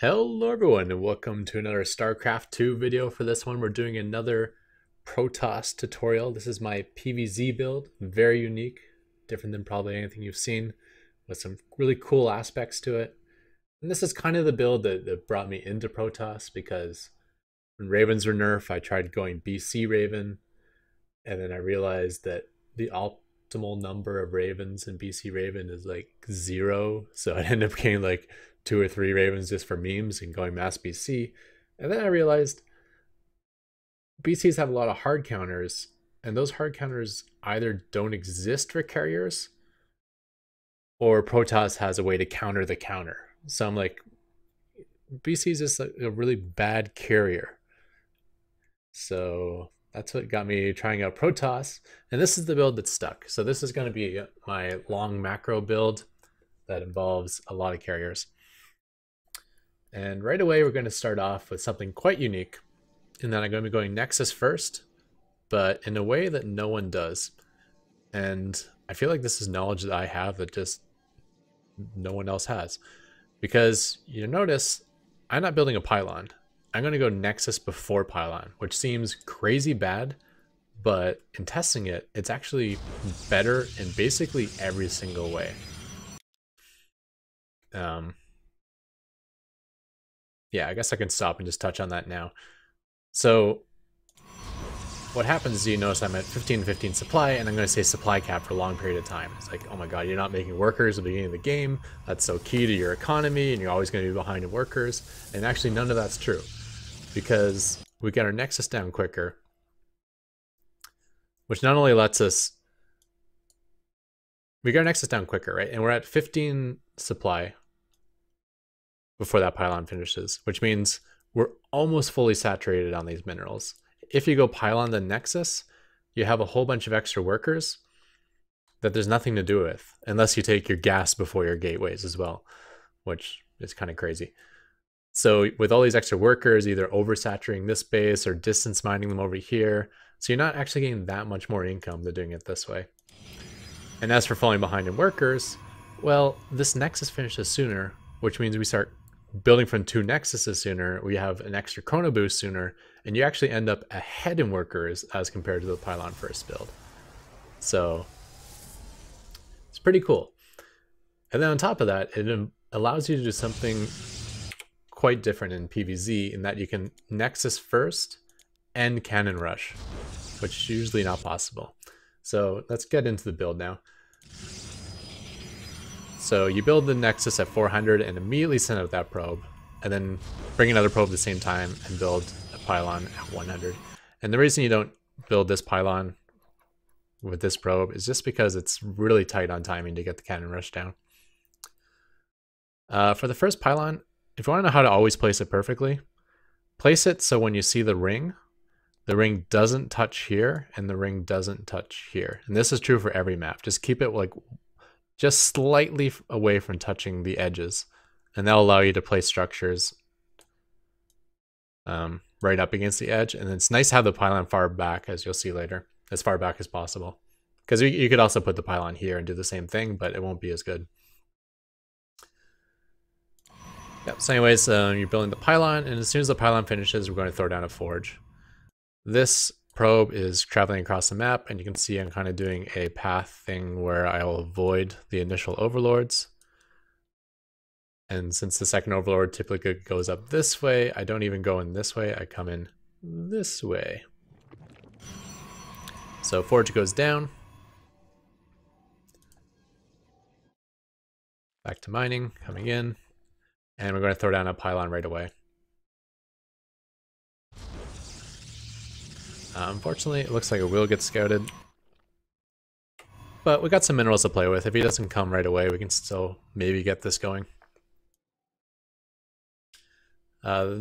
Hello everyone and welcome to another StarCraft 2 video. For this one we're doing another Protoss tutorial. This is my PVZ build, very unique, different than probably anything you've seen, with some really cool aspects to it. And this is kind of the build that, that brought me into Protoss because when Ravens were nerfed I tried going BC Raven and then I realized that the optimal number of Ravens in BC Raven is like zero. So I ended up getting like two or three ravens just for memes and going mass BC. And then I realized BCs have a lot of hard counters, and those hard counters either don't exist for carriers or Protoss has a way to counter the counter. So I'm like, BC is just a, a really bad carrier. So that's what got me trying out Protoss. And this is the build that stuck. So this is going to be my long macro build that involves a lot of carriers. And right away, we're going to start off with something quite unique in that I'm going to be going Nexus first, but in a way that no one does. And I feel like this is knowledge that I have that just no one else has. Because you notice I'm not building a pylon. I'm going to go Nexus before pylon, which seems crazy bad, but in testing it, it's actually better in basically every single way. Um, yeah, I guess I can stop and just touch on that now. So what happens is you notice I'm at 15 15 supply and I'm going to say supply cap for a long period of time. It's like, oh my god, you're not making workers at the beginning of the game. That's so key to your economy and you're always going to be behind in workers. And actually none of that's true because we get our nexus down quicker, which not only lets us we get our nexus down quicker, right? And we're at 15 supply before that pylon finishes, which means we're almost fully saturated on these minerals. If you go pylon the nexus, you have a whole bunch of extra workers that there's nothing to do with unless you take your gas before your gateways as well, which is kind of crazy. So with all these extra workers, either oversaturating this base or distance mining them over here, so you're not actually getting that much more income than doing it this way. And as for falling behind in workers, well, this nexus finishes sooner, which means we start building from two nexuses sooner, we have an extra chrono boost sooner, and you actually end up ahead in workers as compared to the pylon first build. So it's pretty cool. And then on top of that, it allows you to do something quite different in PVZ in that you can nexus first and cannon rush, which is usually not possible. So let's get into the build now. So you build the Nexus at 400 and immediately send out that probe, and then bring another probe at the same time and build a pylon at 100. And the reason you don't build this pylon with this probe is just because it's really tight on timing to get the cannon rush down. Uh, for the first pylon, if you want to know how to always place it perfectly, place it so when you see the ring, the ring doesn't touch here and the ring doesn't touch here. And this is true for every map. Just keep it like just slightly away from touching the edges. And that'll allow you to place structures um, right up against the edge. And it's nice to have the pylon far back, as you'll see later, as far back as possible. Because you, you could also put the pylon here and do the same thing, but it won't be as good. Yep, so anyways, um, you're building the pylon, and as soon as the pylon finishes, we're going to throw down a forge. This probe is traveling across the map and you can see I'm kind of doing a path thing where I'll avoid the initial overlords. And since the second overlord typically goes up this way, I don't even go in this way, I come in this way. So forge goes down. Back to mining, coming in. And we're going to throw down a pylon right away. Uh, unfortunately, it looks like it will get scouted. But we got some minerals to play with. If he doesn't come right away, we can still maybe get this going. Uh,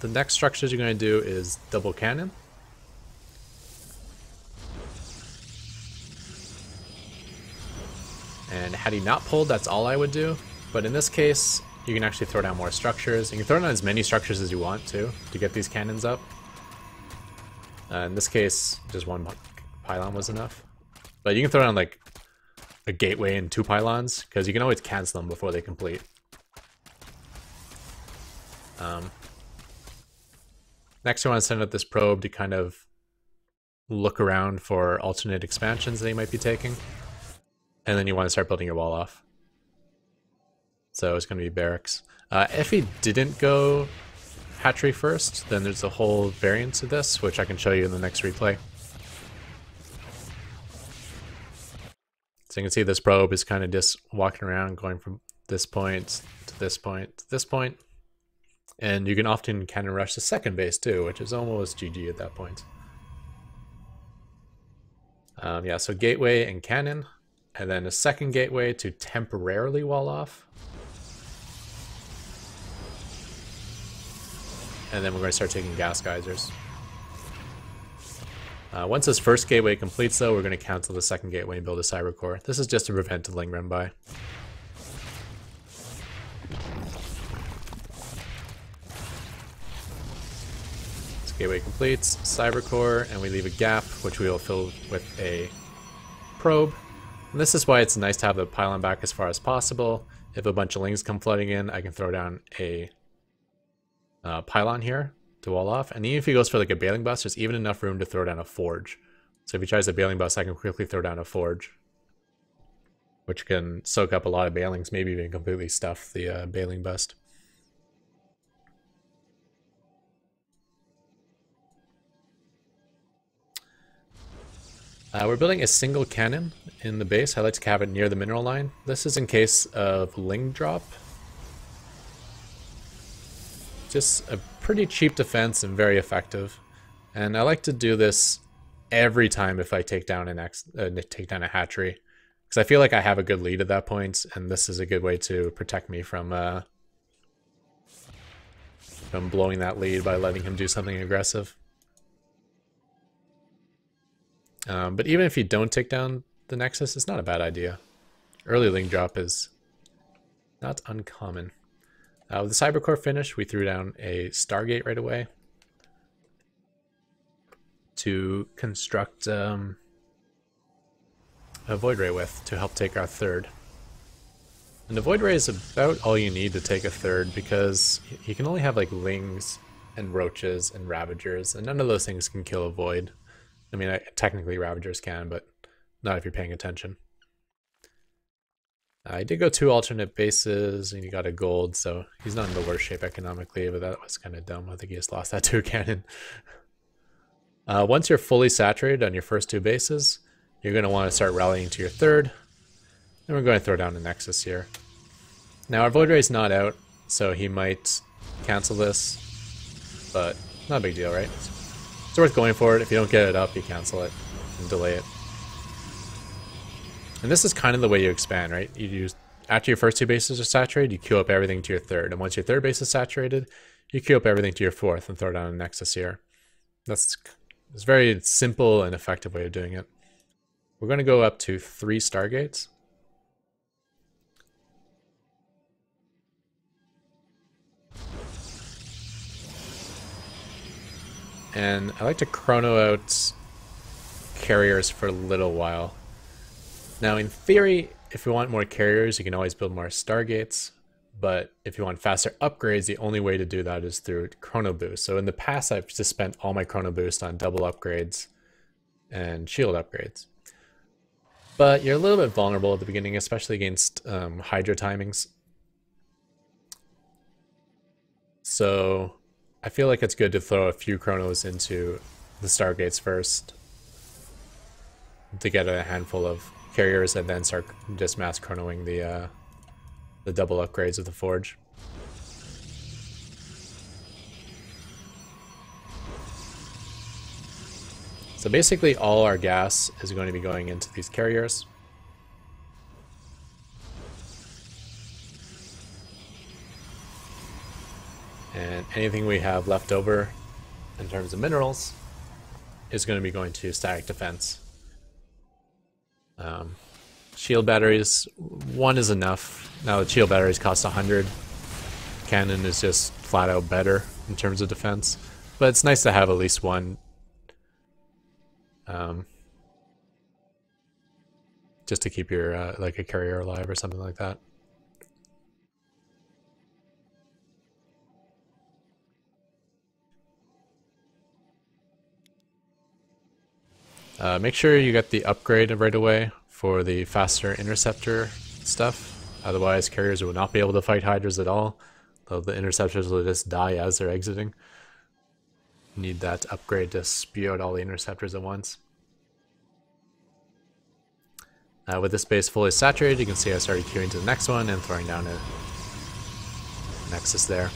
the next structures you're going to do is double cannon. And had he not pulled, that's all I would do. But in this case, you can actually throw down more structures. You can throw down as many structures as you want to, to get these cannons up. Uh, in this case, just one pylon was enough. But you can throw down like a gateway and two pylons, because you can always cancel them before they complete. Um, next, you want to send out this probe to kind of look around for alternate expansions that you might be taking. And then you want to start building your wall off. So it's going to be barracks. Uh, if he didn't go hatchery first, then there's a whole variant of this, which I can show you in the next replay. So you can see this probe is kind of just walking around, going from this point to this point to this point. And you can often kind of rush the second base too, which is almost GG at that point. Um, yeah, so gateway and cannon, and then a second gateway to temporarily wall off. And then we're going to start taking gas geysers. Uh, once this first gateway completes though, we're going to cancel the second gateway and build a cyber core. This is just to prevent a ling run by. gateway completes, cyber core, and we leave a gap, which we will fill with a probe. And this is why it's nice to have the pylon back as far as possible. If a bunch of lings come flooding in, I can throw down a uh, pylon here to wall off. And even if he goes for like a bailing bus, there's even enough room to throw down a forge. So if he tries a bailing bus, I can quickly throw down a forge. Which can soak up a lot of balings, maybe even completely stuff the uh, baneling bust. Uh, we're building a single cannon in the base. I like to have it near the mineral line. This is in case of ling drop. Just a pretty cheap defense and very effective. And I like to do this every time if I take down an ex uh, take down a hatchery. Because I feel like I have a good lead at that point, and this is a good way to protect me from uh, from blowing that lead by letting him do something aggressive. Um, but even if you don't take down the Nexus, it's not a bad idea. Early ling drop is not uncommon. Uh, with the Cybercore finish, we threw down a Stargate right away to construct um, a Void Ray with to help take our third. And the Void Ray is about all you need to take a third because you can only have like Lings and Roaches and Ravagers, and none of those things can kill a Void. I mean, I, technically Ravagers can, but not if you're paying attention. I did go two alternate bases, and he got a gold, so he's not in the worst shape economically, but that was kind of dumb. I think he just lost that to a cannon. Uh, once you're fully saturated on your first two bases, you're going to want to start rallying to your third. And we're going to throw down a Nexus here. Now, our Void Ray is not out, so he might cancel this, but not a big deal, right? It's worth going for it. If you don't get it up, you cancel it and delay it. And this is kind of the way you expand, right? You use after your first two bases are saturated, you queue up everything to your third. And once your third base is saturated, you queue up everything to your fourth and throw down a Nexus here. That's it's very simple and effective way of doing it. We're going to go up to three Stargates. And I like to chrono out carriers for a little while. Now, in theory, if you want more carriers, you can always build more Stargates. But if you want faster upgrades, the only way to do that is through Chrono Boost. So in the past, I've just spent all my Chrono Boost on double upgrades and shield upgrades. But you're a little bit vulnerable at the beginning, especially against um, Hydra timings. So I feel like it's good to throw a few chronos into the Stargates first to get a handful of carriers and then start just mass chronoing the uh, the double upgrades of the Forge. So basically all our gas is going to be going into these carriers. And anything we have left over in terms of minerals is going to be going to static defense. Um, shield batteries, one is enough. Now the shield batteries cost 100. Cannon is just flat out better in terms of defense. But it's nice to have at least one. Um, just to keep your, uh, like a carrier alive or something like that. Uh, make sure you get the upgrade right away for the faster interceptor stuff. Otherwise, carriers will not be able to fight Hydras at all. The interceptors will just die as they're exiting. Need that upgrade to spew out all the interceptors at once. Uh, with this base fully saturated, you can see I started queuing to the next one and throwing down a Nexus there.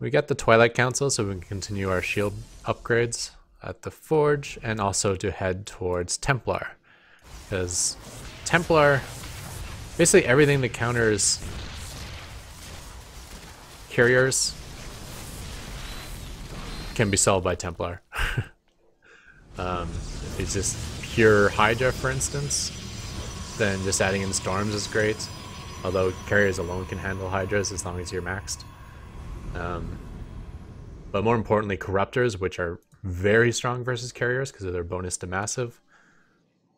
We got the Twilight Council, so we can continue our shield upgrades at the Forge, and also to head towards Templar. Because Templar, basically everything that counters carriers can be solved by Templar. um, it's just pure Hydra, for instance, then just adding in Storms is great. Although carriers alone can handle Hydras as long as you're maxed. Um, but more importantly, corruptors, which are very strong versus carriers because of their bonus to massive,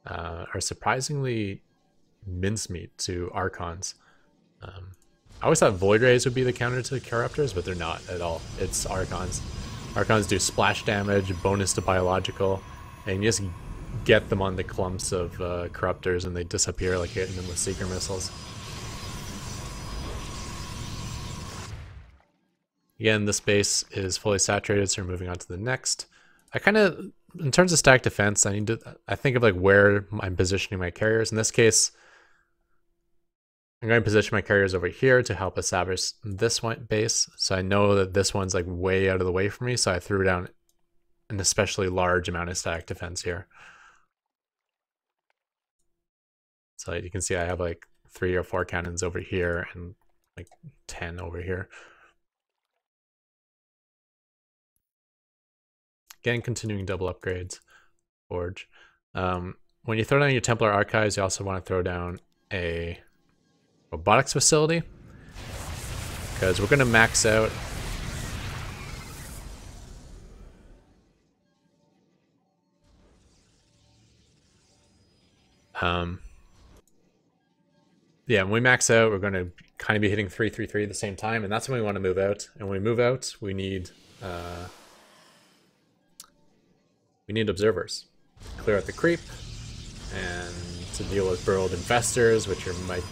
uh, are surprisingly mincemeat to archons. Um, I always thought void rays would be the counter to corruptors, but they're not at all. It's archons. Archons do splash damage, bonus to biological, and you just get them on the clumps of uh, corruptors and they disappear like hitting them with seeker missiles. Again, this base is fully saturated, so we're moving on to the next. I kind of, in terms of static defense, I need to, I think of like where I'm positioning my carriers. In this case, I'm going to position my carriers over here to help establish this one base. So I know that this one's like way out of the way for me, so I threw down an especially large amount of static defense here. So you can see I have like three or four cannons over here and like 10 over here. Again, continuing double upgrades. Forge. Um, when you throw down your Templar Archives, you also want to throw down a robotics facility. Because we're going to max out Um, yeah, when we max out, we're going to kind of be hitting 333 at the same time, and that's when we want to move out. And when we move out, we need uh, we need observers. Clear out the creep, and to deal with burrowed infestors, which are, might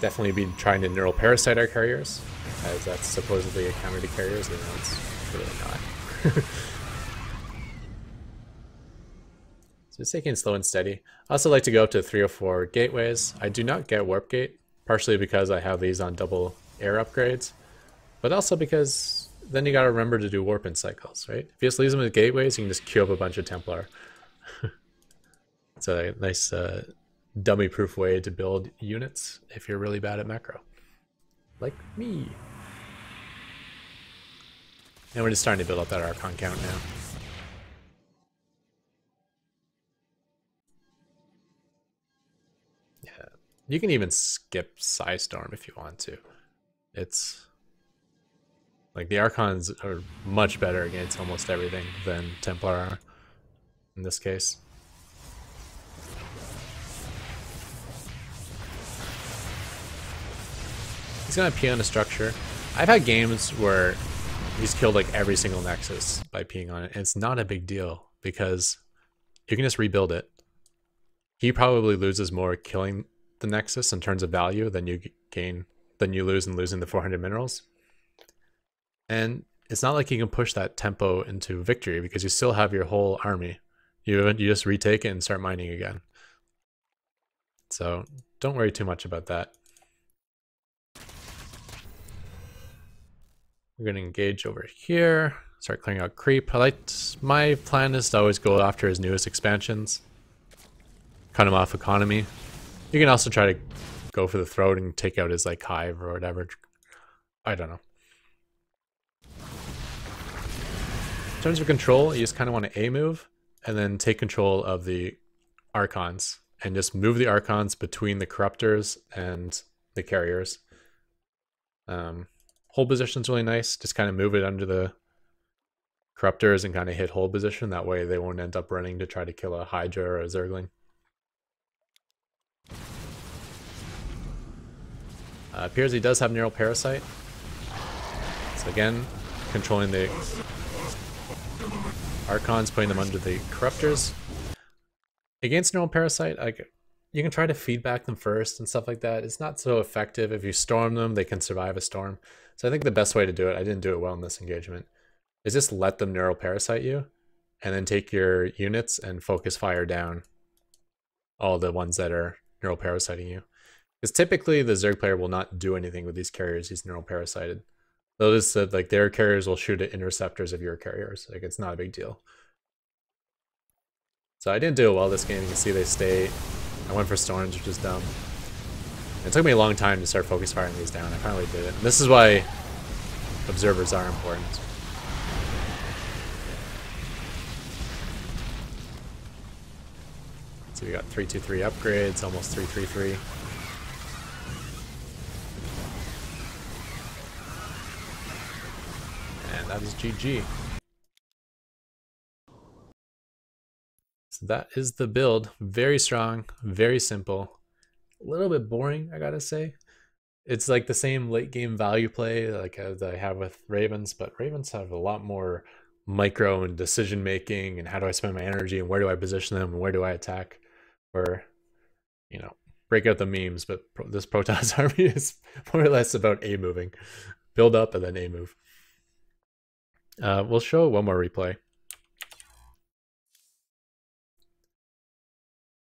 definitely be trying to neural parasite our carriers, as that's supposedly a counter to carriers, though it's really not. so it's taking slow and steady. I also like to go up to three or four gateways. I do not get warp gate, partially because I have these on double air upgrades, but also because then you gotta remember to do warp in cycles, right? If you just leave them with gateways, you can just queue up a bunch of Templar. it's a nice uh, dummy-proof way to build units if you're really bad at macro. Like me. And we're just starting to build up that Archon count now. Yeah. You can even skip Psystorm if you want to. It's like the Archons are much better against almost everything than Templar are in this case. He's gonna pee on a structure. I've had games where he's killed like every single Nexus by peeing on it, and it's not a big deal because you can just rebuild it. He probably loses more killing the Nexus in terms of value than you gain than you lose in losing the 400 minerals. And it's not like you can push that tempo into victory because you still have your whole army. You, you just retake it and start mining again. So don't worry too much about that. We're going to engage over here, start clearing out creep. I like my plan is to always go after his newest expansions, cut him off economy. You can also try to go for the throat and take out his like hive or whatever. I don't know. In terms of control, you just kind of want to A move and then take control of the Archons and just move the Archons between the Corruptors and the Carriers. Um, hold position's really nice. Just kind of move it under the Corruptors and kind of hit hold position. That way they won't end up running to try to kill a Hydra or a Zergling. Uh, appears he does have Neural Parasite. So again, controlling the Archons, putting them under the Corruptors. Against Neural Parasite, like you can try to feedback them first and stuff like that. It's not so effective. If you storm them, they can survive a storm. So I think the best way to do it, I didn't do it well in this engagement, is just let them Neural Parasite you, and then take your units and focus fire down all the ones that are Neural Parasiting you. Because typically the Zerg player will not do anything with these carriers he's neural parasited. Notice that like their carriers will shoot at interceptors of your carriers. Like it's not a big deal. So I didn't do well this game. You can see they stay. I went for storms, which is dumb. It took me a long time to start focus firing these down. I finally did it. And this is why observers are important. So we got 323 upgrades, almost 333. That is GG. So that is the build. Very strong, very simple. A little bit boring, I gotta say. It's like the same late game value play like uh, as I have with Ravens, but Ravens have a lot more micro and decision making and how do I spend my energy and where do I position them and where do I attack or you know break out the memes but this Protoss army is more or less about a moving build up and then a move uh, we'll show one more replay.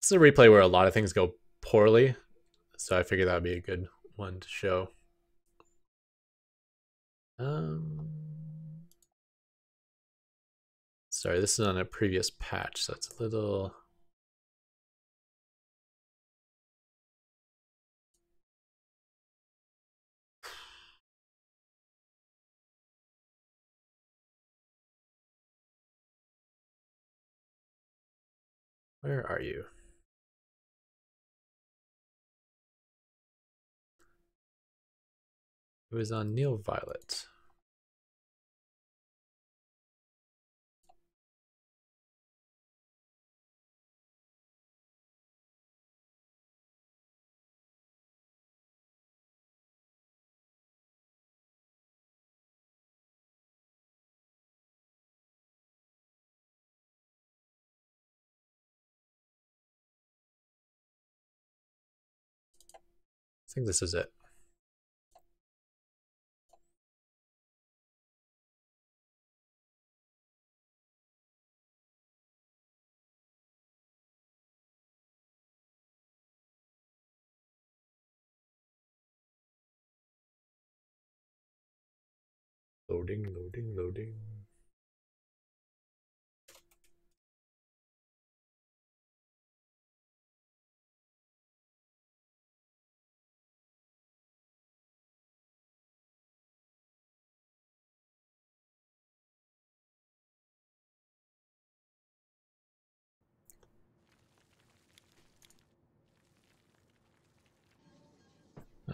This is a replay where a lot of things go poorly, so I figured that would be a good one to show. Um, sorry, this is on a previous patch, so it's a little Where are you? It was on Neon Violet. Think this is it. Loading, loading, loading.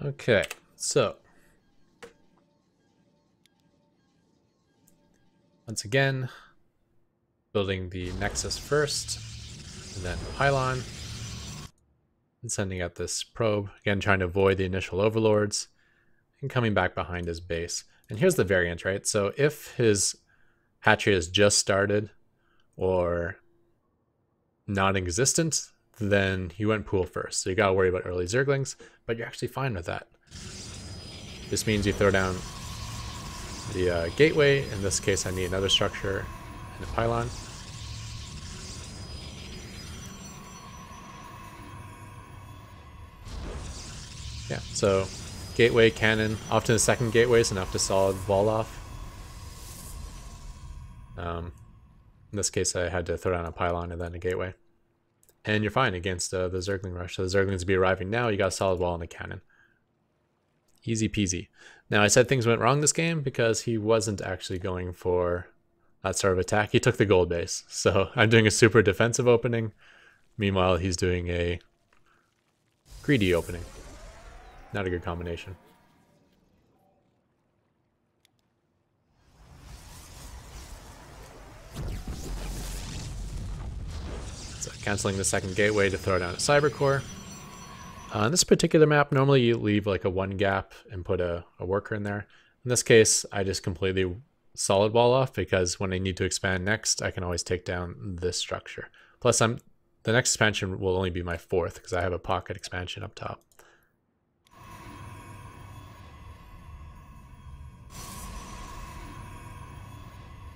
Okay, so once again, building the Nexus first, and then Pylon, and sending out this probe, again trying to avoid the initial overlords, and coming back behind his base. And here's the variant, right? So if his hatchery has just started or non-existent, then you went pool first. So you gotta worry about early Zerglings, but you're actually fine with that. This means you throw down the uh, gateway. In this case, I need another structure and a pylon. Yeah, so gateway, cannon, often the second gateway is enough to solid wall off. Um, in this case, I had to throw down a pylon and then a gateway and you're fine against uh, the Zergling rush. So the Zerglings will be arriving now. You got a solid wall and a cannon. Easy peasy. Now I said things went wrong this game because he wasn't actually going for that sort of attack. He took the gold base. So I'm doing a super defensive opening. Meanwhile, he's doing a greedy opening. Not a good combination. Canceling the second gateway to throw down a cyber core. Uh, on this particular map, normally you leave like a one gap and put a, a worker in there. In this case, I just completely solid wall off because when I need to expand next, I can always take down this structure. Plus, I'm the next expansion will only be my fourth because I have a pocket expansion up top.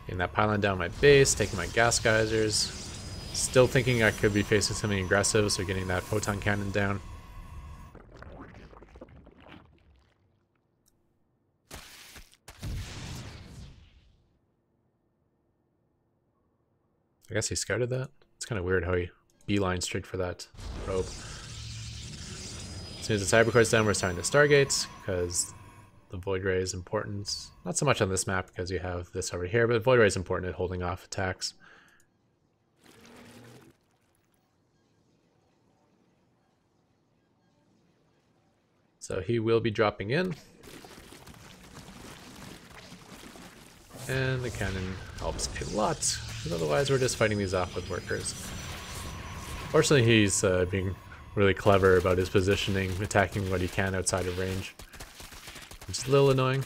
Getting that pylon down my base, taking my gas geysers. Still thinking I could be facing something aggressive, so getting that photon cannon down. I guess he scouted that. It's kind of weird how he beeline straight for that probe. As soon as the Cybercore's done, we're starting the Stargates, because the Void Ray is important. Not so much on this map, because you have this over here, but Void Ray is important at holding off attacks. So he will be dropping in. And the cannon helps a lot, because otherwise we're just fighting these off with workers. Fortunately, he's uh, being really clever about his positioning, attacking what he can outside of range. It's a little annoying.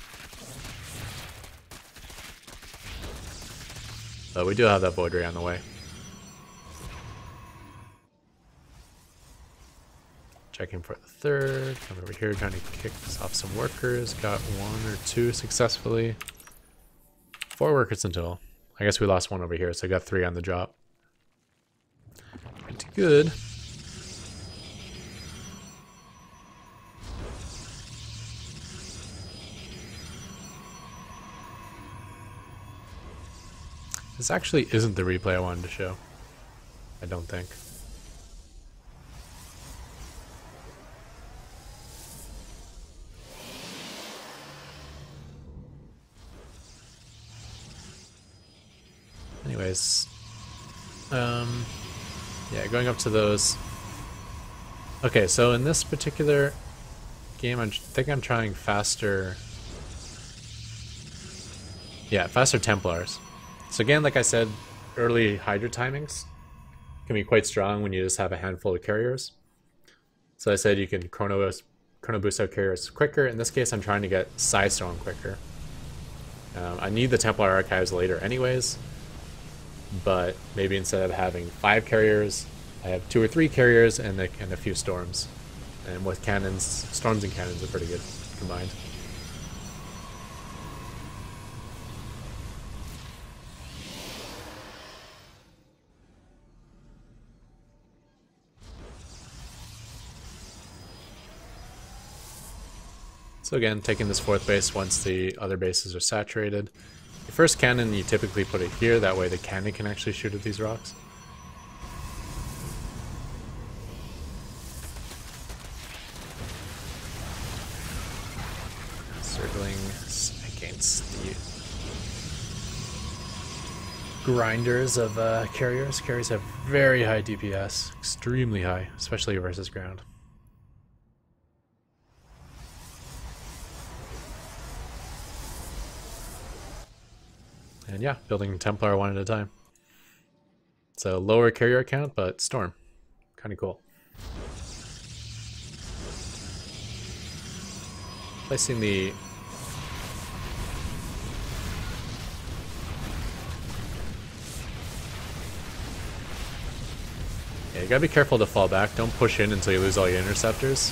But we do have that Void Ray on the way. Checking for the third. Come over here trying to kick off some workers. Got one or two successfully. Four workers until. I guess we lost one over here, so I got three on the drop pretty good. This actually isn't the replay I wanted to show. I don't think. Anyways, um, yeah, going up to those. Okay, so in this particular game, I think I'm trying faster. Yeah, faster Templars. So again, like I said, early Hydra timings can be quite strong when you just have a handful of carriers. So I said you can chrono, chrono boost out carriers quicker. In this case, I'm trying to get Psystorm quicker. Um, I need the Templar Archives later anyways, but maybe instead of having five carriers, I have two or three carriers and a, and a few storms. And with cannons, storms and cannons are pretty good combined. So again, taking this fourth base once the other bases are saturated. The first cannon, you typically put it here, that way the cannon can actually shoot at these rocks. Circling against the grinders of uh, carriers. Carriers have very high DPS, extremely high, especially versus ground. And yeah, building Templar one at a time. So lower carrier count, but Storm. Kind of cool. Placing the... Yeah, you gotta be careful to fall back. Don't push in until you lose all your interceptors.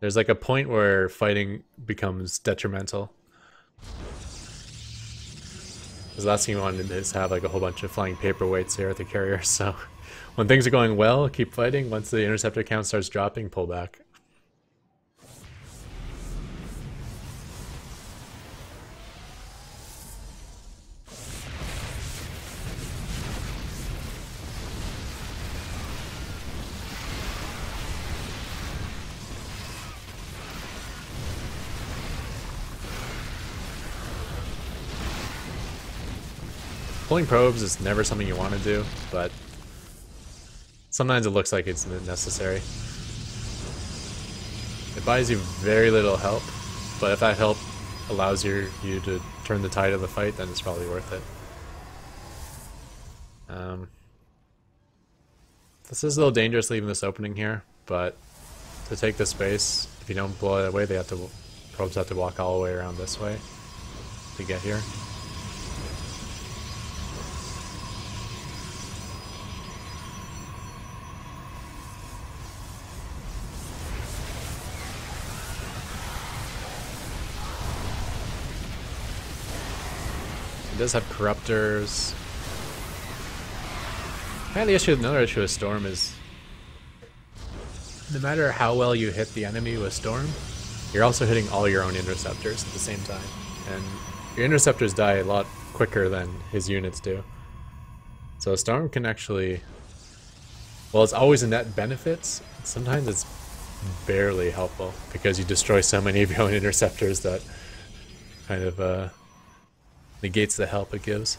There's like a point where fighting becomes detrimental. Because last thing you want is have like a whole bunch of flying paperweights here at the carrier, so when things are going well, keep fighting. Once the interceptor count starts dropping, pull back. Pulling probes is never something you want to do, but sometimes it looks like it's necessary. It buys you very little help, but if that help allows you, you to turn the tide of the fight, then it's probably worth it. Um, This is a little dangerous leaving this opening here, but to take the space, if you don't blow it away, they have to probes have to walk all the way around this way to get here. Does have corruptors. And the issue, another issue with Storm is no matter how well you hit the enemy with Storm, you're also hitting all your own interceptors at the same time. And your interceptors die a lot quicker than his units do. So Storm can actually... Well, it's always a net benefits. Sometimes it's barely helpful because you destroy so many of your own interceptors that kind of uh, negates the help it gives.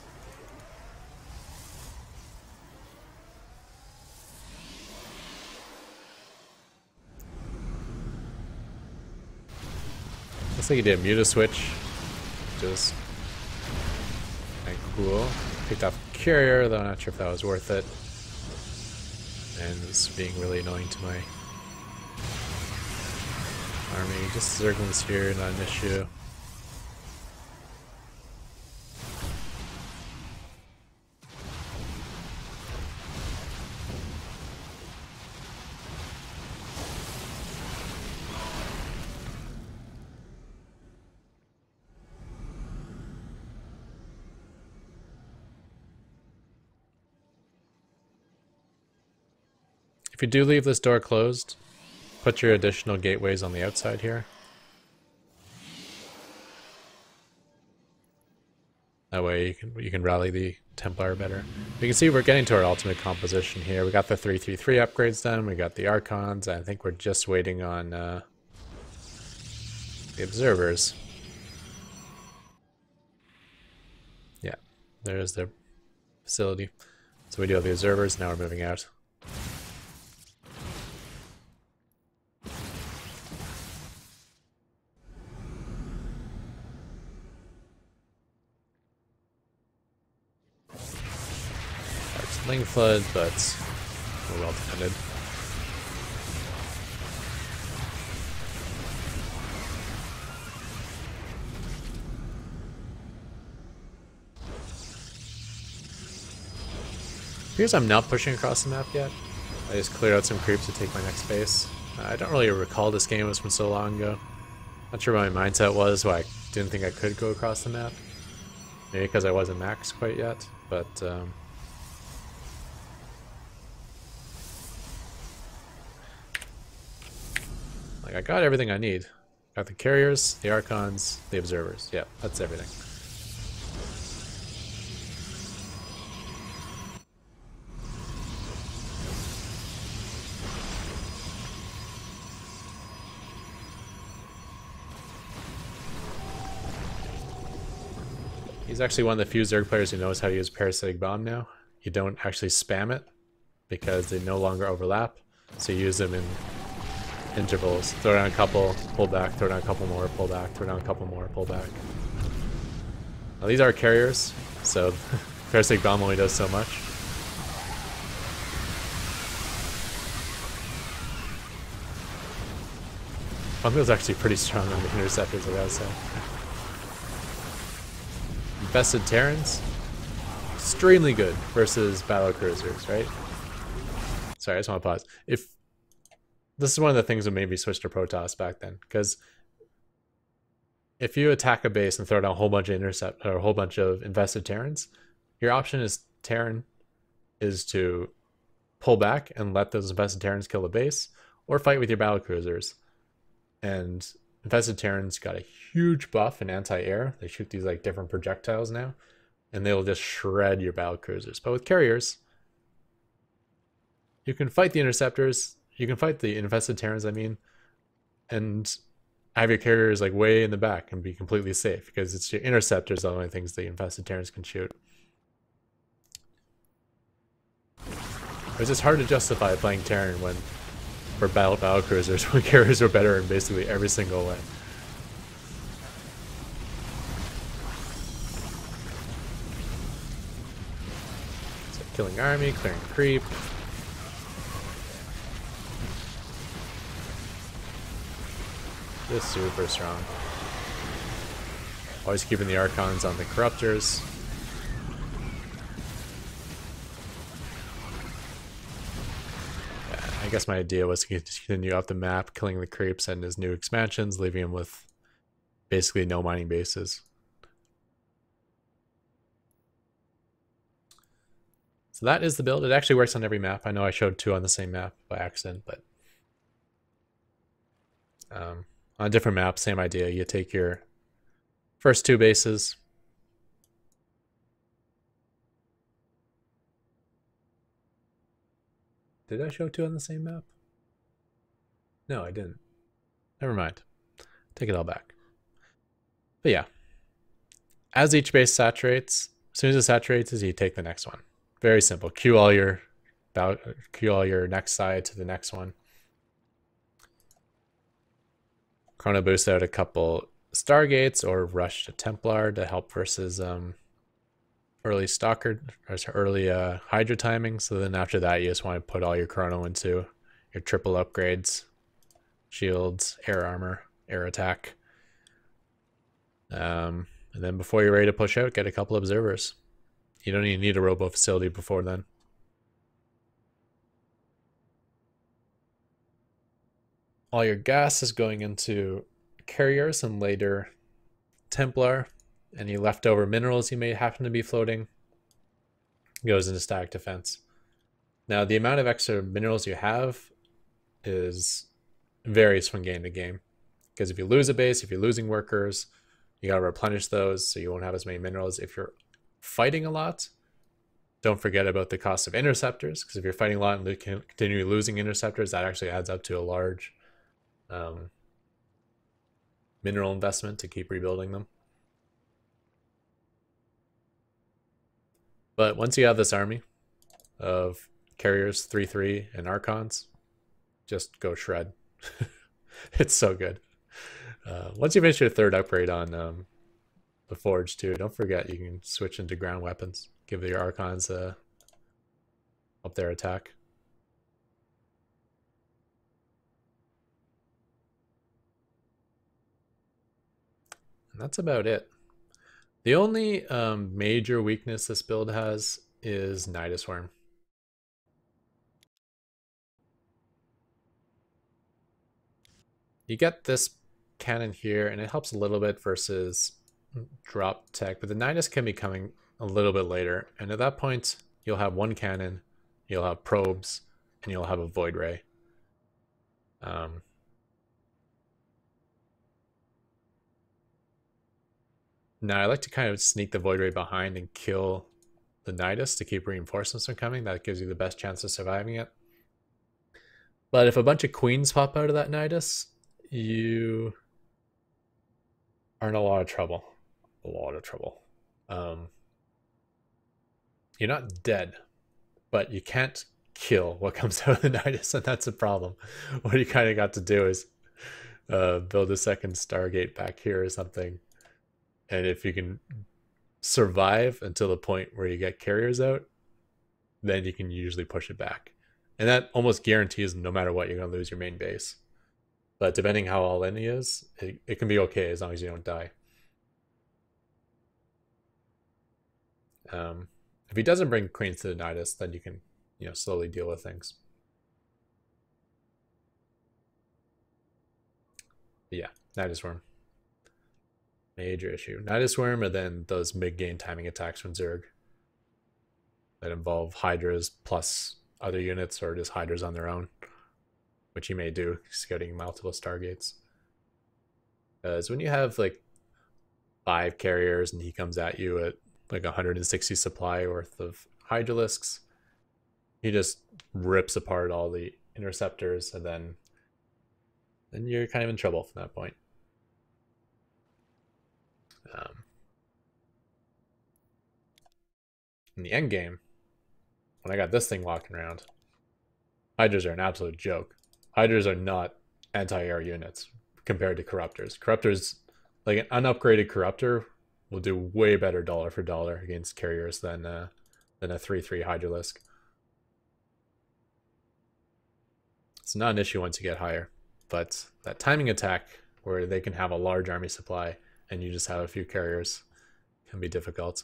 Looks like he did a Muta switch. Just kind of cool. Picked off Carrier, though I'm not sure if that was worth it. And it's being really annoying to my army. Just Zerglings here, not an issue. If you do leave this door closed, put your additional gateways on the outside here. That way you can you can rally the Templar better. You can see we're getting to our ultimate composition here. We got the 333 upgrades done, we got the Archons, I think we're just waiting on uh, the Observers. Yeah, there's the facility. So we do have the Observers, now we're moving out. Flood, but we're well defended. Appears I'm not pushing across the map yet. I just cleared out some creeps to take my next base. Uh, I don't really recall this game was from so long ago. Not sure what my mindset was, why I didn't think I could go across the map. Maybe because I wasn't max quite yet, but um, Like, I got everything I need. Got the carriers, the archons, the observers. Yeah, that's everything. He's actually one of the few Zerg players who knows how to use Parasitic Bomb now. You don't actually spam it because they no longer overlap. So you use them in intervals. Throw down a couple, pull back, throw down a couple more, pull back, throw down a couple more, pull back. Now these are carriers, so Parasitic Bomb only does so much. is actually pretty strong on the interceptors, I gotta say. Infested Terrans, extremely good versus battle cruisers, right? Sorry, I just want to pause. If this is one of the things that made me switch to Protoss back then, because if you attack a base and throw down a whole bunch of intercept or a whole bunch of infested Terrans, your option is Terran is to pull back and let those infested Terrans kill the base, or fight with your battle cruisers. And infested Terrans got a huge buff in anti-air. They shoot these like different projectiles now, and they'll just shred your battle cruisers. But with carriers, you can fight the interceptors you can fight the infested Terrans, I mean, and have your carriers like way in the back and be completely safe because it's your interceptors are the only things the infested Terrans can shoot. It's just hard to justify playing Terran when for battle battle cruisers when carriers are better in basically every single way. Killing army, clearing creep, Just super strong. Always keeping the Archons on the Corruptors. Yeah, I guess my idea was to continue up the map, killing the creeps and his new expansions, leaving him with basically no mining bases. So that is the build. It actually works on every map. I know I showed two on the same map by accident, but um, on a different map, same idea. You take your first two bases. Did I show two on the same map? No, I didn't. Never mind. Take it all back. But yeah, as each base saturates, as soon as it saturates, as you take the next one. Very simple. Queue all your queue all your next side to the next one. Chrono boost out a couple Stargates or rush to Templar to help versus um, early Stalker or early uh, Hydra timing. So then after that, you just want to put all your Chrono into your triple upgrades, shields, air armor, air attack. Um, and then before you're ready to push out, get a couple observers. You don't even need a robo facility before then. All your gas is going into carriers and later Templar. Any leftover minerals you may happen to be floating goes into static defense. Now, the amount of extra minerals you have is varies from game to game. Because if you lose a base, if you're losing workers, you gotta replenish those so you won't have as many minerals. If you're fighting a lot, don't forget about the cost of interceptors, because if you're fighting a lot and continue losing interceptors, that actually adds up to a large um, mineral investment to keep rebuilding them. But once you have this army of carriers, 3-3, and archons, just go shred. it's so good. Uh, once you finish your third upgrade on um, the forge too, don't forget you can switch into ground weapons. Give your archons uh, up their attack. That's about it. The only um, major weakness this build has is Nydus Worm. You get this cannon here, and it helps a little bit versus drop tech, but the Nydus can be coming a little bit later, and at that point, you'll have one cannon, you'll have probes, and you'll have a Void Ray. Um, now, I like to kind of sneak the Void Ray behind and kill the Nydus to keep reinforcements from coming. That gives you the best chance of surviving it. But if a bunch of queens pop out of that Nydus, you are in a lot of trouble. A lot of trouble. Um, you're not dead, but you can't kill what comes out of the Nydus, and that's a problem. What you kind of got to do is uh, build a second Stargate back here or something. And if you can survive until the point where you get carriers out, then you can usually push it back. And that almost guarantees no matter what, you're going to lose your main base. But depending how all in he is, it, it can be okay as long as you don't die. Um, if he doesn't bring queens to the Nydus, then you can, you know, slowly deal with things. But yeah, Nydus Worm. Major issue. Nydus Worm and then those mid-game timing attacks from Zerg that involve Hydras plus other units or just Hydras on their own which you may do scouting multiple stargates. Because when you have like five carriers and he comes at you at like 160 supply worth of Hydralisks, he just rips apart all the interceptors and then then you're kind of in trouble from that point. Um, in the end game, when I got this thing walking around, Hydras are an absolute joke. Hydras are not anti-air units compared to corruptors. Corruptors, like an unupgraded corruptor, will do way better dollar for dollar against carriers than uh, than a three three Hydralisk. It's not an issue once you get higher, but that timing attack where they can have a large army supply and you just have a few carriers. Can be difficult.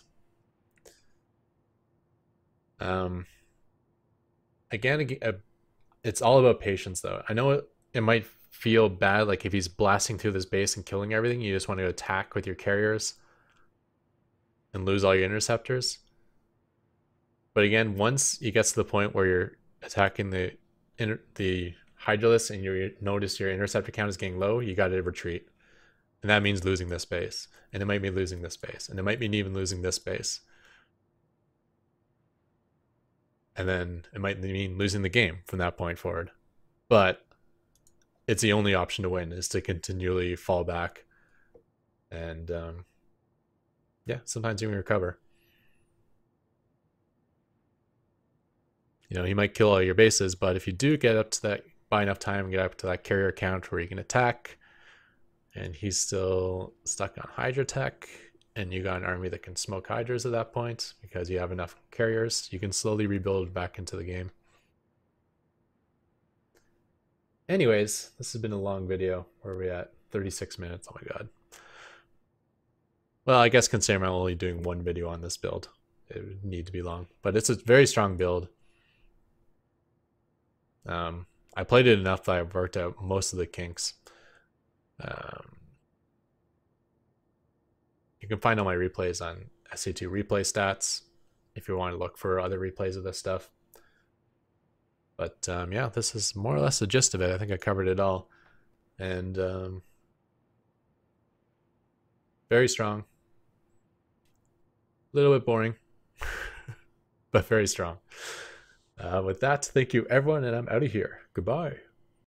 Um, again, uh, it's all about patience, though. I know it, it might feel bad, like if he's blasting through this base and killing everything, you just want to attack with your carriers and lose all your interceptors. But again, once he gets to the point where you're attacking the the Hydralisk and you notice your interceptor count is getting low, you got to retreat. And that means losing this base. And it might mean losing this base. And it might mean even losing this base. And then it might mean losing the game from that point forward. But it's the only option to win is to continually fall back. And um, yeah, sometimes you can recover. You know, he might kill all your bases, but if you do get up to that, buy enough time and get up to that carrier count where you can attack, and he's still stuck on Hydra tech, and you got an army that can smoke Hydras at that point because you have enough carriers, you can slowly rebuild back into the game. Anyways, this has been a long video. Where are we at? 36 minutes. Oh my god. Well, I guess considering I'm only doing one video on this build, it would need to be long. But it's a very strong build. Um, I played it enough that I've worked out most of the kinks. Um, you can find all my replays on SC2 replay stats if you want to look for other replays of this stuff. But um, yeah, this is more or less the gist of it. I think I covered it all. And um, very strong. A little bit boring, but very strong. Uh, with that, thank you everyone, and I'm out of here. Goodbye.